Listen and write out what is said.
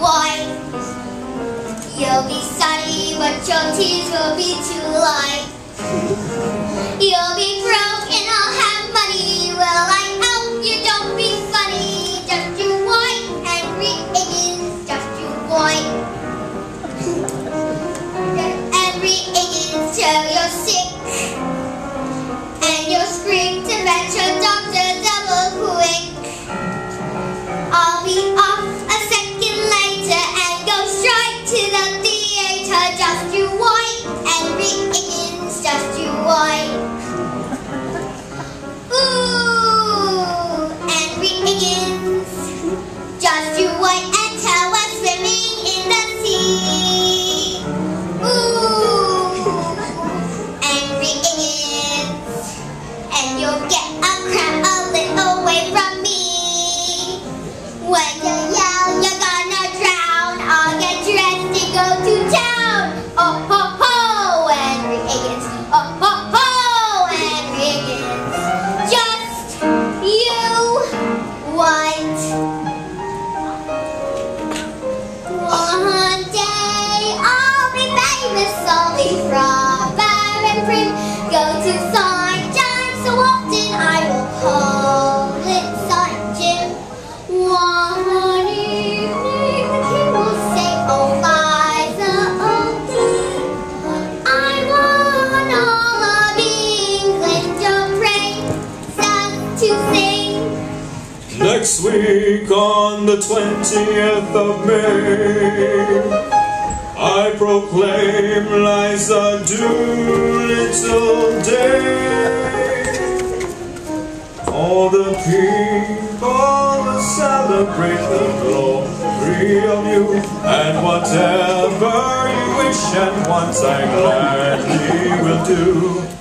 white. You'll be sunny, but your tears will be too light. to sing. Next week on the 20th of May, I proclaim Liza Doolittle Day. All the people celebrate the glory of you, and whatever you wish and want, I gladly will do.